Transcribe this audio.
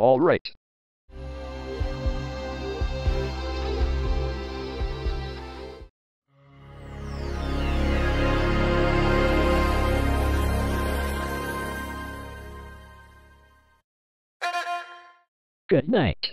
All right. Good night.